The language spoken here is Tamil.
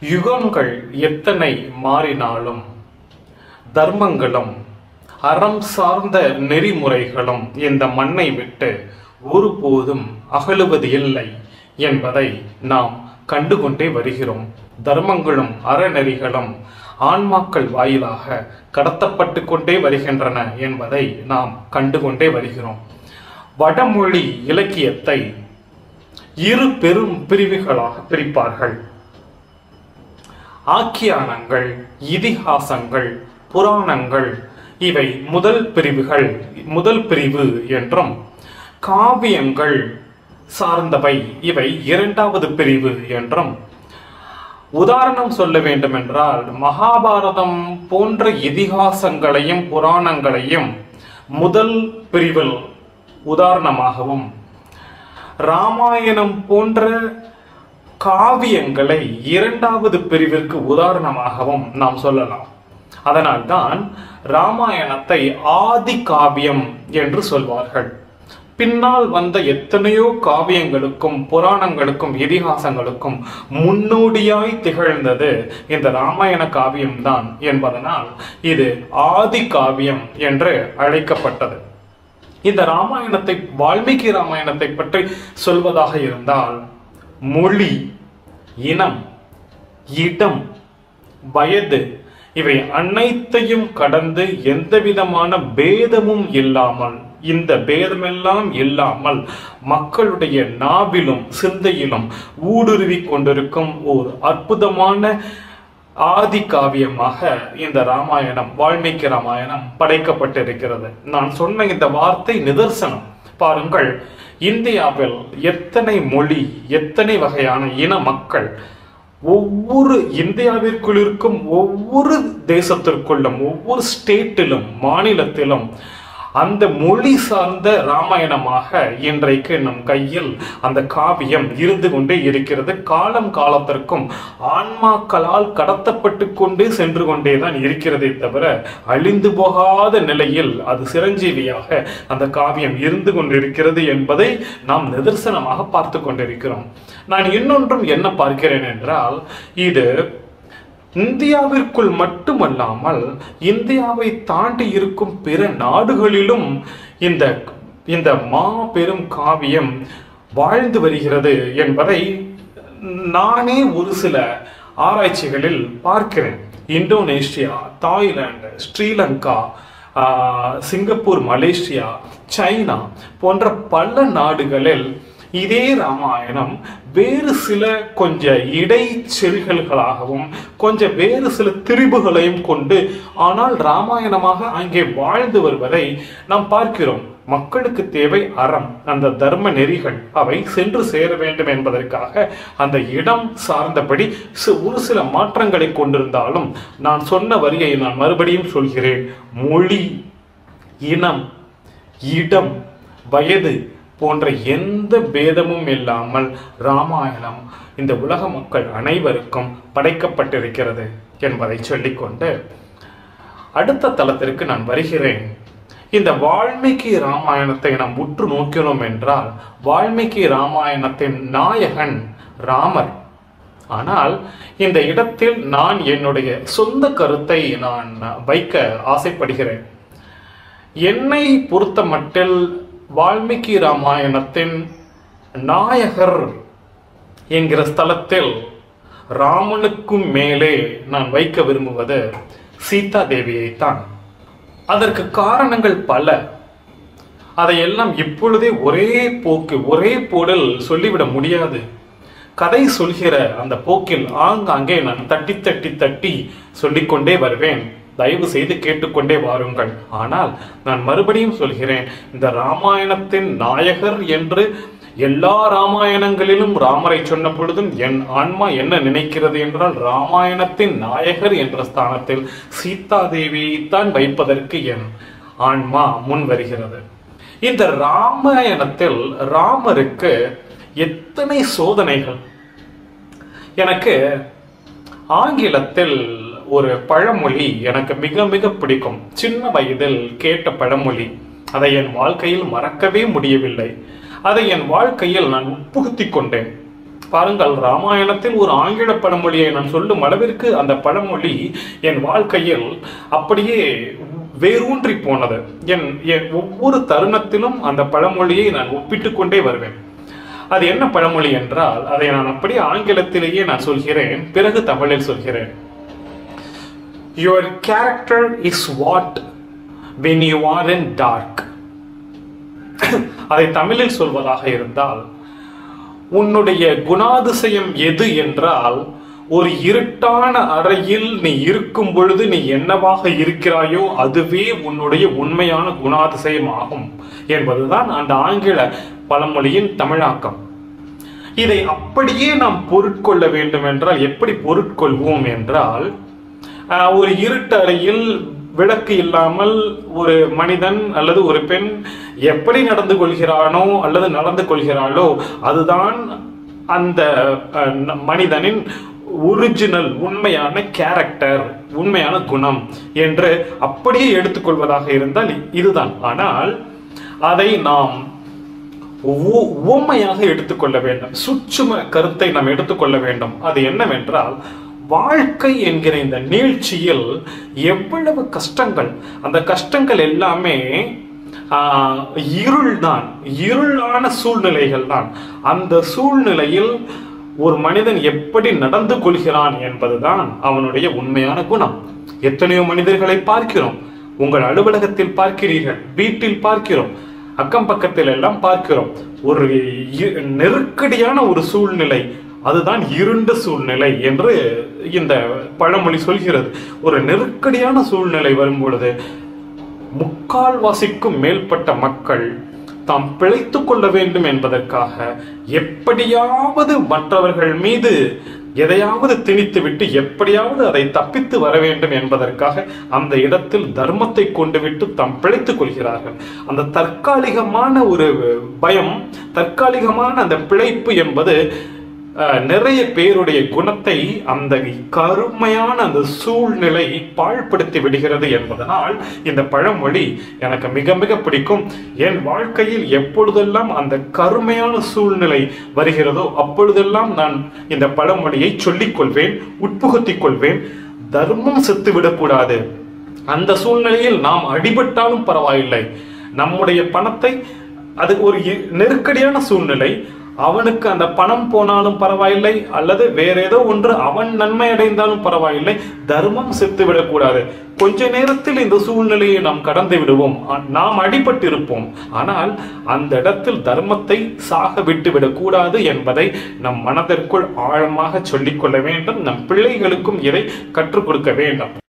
யுகங்கள் எத்தனை மாறினாலும் தர்மங்களும் அறம் சார்ந்த நெறிமுறைகளும் இந்த மண்ணை விட்டு ஒருபோதும் அகலுவது இல்லை என்பதை நாம் கண்டுகொண்டே வருகிறோம். தர்மங்களும் அறநெறிகளும் ஆன்மாக்கள் வாயிலாக கடத்தப்பட்டு கொண்டே வருகின்றன என்பதை நாம் கண்டுகொண்டே வருகிறோம். வடமொழி இலக்கியத்தை இரு பெரும் பிரிவுகளாக பிரிப்பார்கள். ஆக்கியானங்கள் இதிகாசங்கள் புராணங்கள் இவை முதல் பிரிவுகள் முதல் பிரிவு என்றும் காவியங்கள் சார்ந்தவை இவை இரண்டாவது பிரிவு என்றும். உதாரணம் சொல்ல வேண்டுமென்றால் மகாபாரதம் போன்ற இதிகாசங்களையும் புராணங்களையும் முதல் பிரிவில் உதாரணமாகவும் ராமாயணம் போன்ற காவியங்களை இரண்டாவது பிரிவிற்கு உதாரணமாகவும் நாம் சொல்லலாம். அதனால்தான் ராமாயணத்தை ஆதி காவியம் என்று சொல்வார்கள். பின்னால் வந்த எத்தனையோ காவியங்களுக்கும் புராணங்களுக்கும் இதிகாசங்களுக்கும் முன்னோடியாய் திகழ்ந்தது இந்த ராமாயண காவியம்தான் என்பதனால் இது ஆதி காவியம் என்று அழைக்கப்பட்டது. இந்த ராமாயணத்தை வால்மீகி ராமாயணத்தை பற்றி சொல்வதாக இருந்தால் மொழி இனம் இடம் வயது இவை அனைத்தையும் கடந்து எந்த விதமான பேதமும் இல்லாமல் இந்த பேதமெல்லாம் இல்லாமல் மக்களுடைய நாவிலும் சிந்தையிலும் ஊடுருவி கொண்டிருக்கும் ஒரு அற்புதமான ஆதி காவியமாக இந்த ராமாயணம் வால்மீகி ராமாயணம் படைக்கப்பட்டிருக்கிறது. நான் சொன்ன இந்த வார்த்தை நிதர்சனம். பாருங்கள் இந்தியாவில் எத்தனை மொழி எத்தனை வகையான இன மக்கள் ஒவ்வொரு இந்தியாவிற்குள் இருக்கும் ஒவ்வொரு தேசத்திற்குள்ளும் ஒவ்வொரு ஸ்டேட்டிலும் மாநிலத்திலும் அந்த மொழி சார்ந்த ராமாயணமாக இன்றைக்கு நம் கையில் அந்த காவியம் இருந்து கொண்டே இருக்கிறது. காலம் காலத்திற்கும் ஆன்மாக்களால் கடத்தப்பட்டு கொண்டே சென்று கொண்டேதான் இருக்கிறதே தவிர அழிந்து போகாத நிலையில் அது சிரஞ்சீவியாக அந்த காவியம் இருந்து கொண்டிருக்கிறது என்பதை நாம் நிதர்சனமாக பார்த்து கொண்டிருக்கிறோம். நான் இன்னொன்றும் என்ன பார்க்கிறேன் என்றால் இது இந்தியாவிற்குள் மட்டுமல்லாமல் இந்தியாவை தாண்டி இருக்கும் பிற நாடுகளிலும் இந்த இந்த மாபெரும் காவியம் வாழ்ந்து வருகிறது என்பதை நானே ஒரு சில ஆராய்ச்சிகளில் பார்க்கிறேன். Indonesia Thailand Sri Lanka Singapore Malaysia China போன்ற பல நாடுகளில் இதே ராமாயணம் வேறு சில கொஞ்ச இடைச்செல்களாகவும் கொஞ்சம் வேறு சில திரிபுகளையும் கொண்டு ஆனால் ராமாயணமாக அங்கே வாழ்ந்து வருவதை நாம் பார்க்கிறோம். மக்களுக்கு தேவை அறம் அந்த தர்ம நெறிகள் அவை சென்று சேர வேண்டும் என்பதற்காக அந்த இடம் சார்ந்தபடி ஒரு சில மாற்றங்களை கொண்டிருந்தாலும் நான் சொன்ன வரியை நான் மறுபடியும் சொல்கிறேன். மொழி இனம் இடம் வயது போன்ற எந்த பேதமும் இல்லாமல் ராமாயணம் இந்த உலக மக்கள் அனைவருக்கும் படைக்கப்பட்டிருக்கிறது என்பதை சொல்லிக்கொண்டு அடுத்த தளத்திற்கு நான் வருகிறேன். இந்த வால்மீகி ராமாயணத்தை நாம் உற்று நோக்கினோம் என்றால் வால்மீகி ராமாயணத்தின் நாயகன் ராமர். ஆனால் இந்த இடத்தில் நான் என்னுடைய சொந்த கருத்தை நான் வைக்க ஆசைப்படுகிறேன். என்னை பொறுத்த மட்டில் வால்மீகி ராமாயணத்தின் நாயகர் என்கிற ஸ்தலத்தில் ராமனுக்கும் மேலே நான் வைக்க விரும்புவது சீதா தேவியைத்தான் அதற்கு காரணங்கள் பல. அதையெல்லாம் இப்பொழுதே ஒரே போக்கு ஒரே போடல் சொல்லிவிட முடியாது. கதை சொல்கிற அந்த போக்கில் ஆங்காங்கே நான் தட்டி தட்டி தட்டி சொல்லிக்கொண்டே வருவேன். தயவு செய்து கேட்டுக்கொண்டே வாருங்கள். ஆனால் நான் மறுபடியும் சொல்கிறேன் இந்த ராமாயணத்தின் நாயகர் என்று எல்லா ராமாயணங்களிலும் ராமரை சொன்ன பொழுதும் என் ஆன்மா என்ன நினைக்கிறது என்றால் ராமாயணத்தின் நாயகர் என்ற ஸ்தானத்தில் சீதாதேவியைத்தான் வைப்பதற்கு என் ஆன்மா முன் வருகிறது. இந்த ராமாயணத்தில் ராமருக்கு எத்தனை சோதனைகள்? எனக்கு ஆங்கிலத்தில் ஒரு பழமொழி எனக்கு மிக மிக பிடிக்கும். சின்ன வயதில் கேட்ட பழமொழி. அதை என் வாழ்க்கையில் மறக்கவே முடியவில்லை. அதை என் வாழ்க்கையில் நான் உட்புகுத்தி கொண்டேன். பாருங்கள் ராமாயணத்தில் ஒரு ஆங்கில பழமொழியை நான் சொல்லும் அளவிற்கு அந்த பழமொழி என் வாழ்க்கையில் அப்படியே வேரூன்றி போனது. என் என் ஒவ்வொரு தருணத்திலும் அந்த பழமொழியை நான் ஒப்பிட்டு கொண்டே வருவேன். அது என்ன பழமொழி என்றால் அதை நான் அப்படியே ஆங்கிலத்திலேயே நான் சொல்கிறேன் பிறகு தமிழில் சொல்கிறேன். Your character is what when you are in dark. அதை தமிழில் சொல்வதாக இருந்தால் உன்னுடைய குணாதிசயம் எது என்றால் ஒரு இருட்டான அறையில் நீ இருக்கும் பொழுது நீ என்னவாக இருக்கிறாயோ அதுவே உன்னுடைய உண்மையான குணாதிசயம் ஆகும் என்பதுதான் அந்த ஆங்கில பழமொழியின் தமிழாக்கம். இதை அப்படியே நாம் பொருட்கொள்ள வேண்டும் என்றால் எப்படி பொருட்கொள்வோம் என்றால் ஒரு இருட்டு அறையில் விளக்கு இல்லாமல் ஒரு மனிதன் அல்லது ஒரு பெண் எப்படி நடந்து கொள்கிறானோ அல்லது நடந்து கொள்கிறாளோ அதுதான் அந்த மனிதனின் ஒரிஜினல் உண்மையான கேரக்டர் உண்மையான குணம் என்று அப்படியே எடுத்துக்கொள்வதாக இருந்தால் இதுதான். ஆனால் அதை நாம் உண்மையாக உவமையாக எடுத்துக்கொள்ள வேண்டும். சுற்றும கருத்தை நாம் எடுத்துக்கொள்ள வேண்டும். அது என்னவென்றால் வாழ்க்கை என்கிற இந்த நீழ்ச்சியில் எவ்வளவு கஷ்டங்கள். அந்த கஷ்டங்கள் எல்லாமே இருள் இருள்தான். இருளான சூழ்நிலைகள் தான் அந்த சூழ்நிலையில் ஒரு மனிதன் எப்படி நடந்து கொள்கிறான் என்பதுதான் அவனுடைய உண்மையான குணம். எத்தனையோ மனிதர்களை பார்க்கிறோம். உங்கள் அலுவலகத்தில் பார்க்கிறீர்கள் வீட்டில் பார்க்கிறோம் அக்கம் பக்கத்தில் எல்லாம் பார்க்கிறோம். ஒரு நெருக்கடியான ஒரு சூழ்நிலை அதுதான் இருண்ட சூழ்நிலை என்று இந்த பழமொழி சொல்கிறது. ஒரு நெருக்கடியான சூழ்நிலை வரும் பொழுது முக்கால்வாசிக்கும் மேற்பட்ட மக்கள் தாம் பிழைத்து கொள்ள வேண்டும் என்பதற்காக எப்படியாவது மற்றவர்கள் மீது எதையாவது திணித்துவிட்டு எப்படியாவது அதை தப்பித்து வர வேண்டும் என்பதற்காக அந்த இடத்தில் தர்மத்தை கொண்டு விட்டு தாம் பிழைத்துக் கொள்கிறார்கள். அந்த தற்காலிகமான ஒரு பயம் தற்காலிகமான அந்த பிழைப்பு என்பது நிறைய பேருடைய குணத்தை அந்த கருமையான அந்த சூழ்நிலை பாழ்படுத்தி விடுகிறது என்பதனால் இந்த பழமொழி எனக்கு மிக மிக பிடிக்கும். என் வாழ்க்கையில் எப்பொழுதெல்லாம் அந்த கருமையான சூழ்நிலை வருகிறதோ அப்பொழுதெல்லாம் நான் இந்த பழமொழியை சொல்லிக் கொள்வேன் உட்புகுத்திக் கொள்வேன். தர்மம் செத்து விடக்கூடாது. அந்த சூழ்நிலையில் நாம் அடிபட்டாலும் பரவாயில்லை. நம்முடைய பணத்தை அது ஒரு நெருக்கடியான சூழ்நிலை. அவனுக்கு அந்த பணம் போனாலும் பரவாயில்லை அல்லது வேற ஏதோ ஒன்று அவன் நன்மை அடைந்தாலும் பரவாயில்லை தர்மம் செத்து விடக்கூடாது கொஞ்ச நேரத்தில் இந்த சூழ்நிலையை நாம் கடந்து விடுவோம். நாம் அடிபட்டிருப்போம். ஆனால் அந்த இடத்தில் தர்மத்தை சாக விட்டு விடக்கூடாது என்பதை நம் மனதிற்குள் ஆழமாக சொல்லிக்கொள்ள வேண்டும். நம் பிள்ளைகளுக்கும் இதை கற்றுக் கொடுக்க வேண்டும்.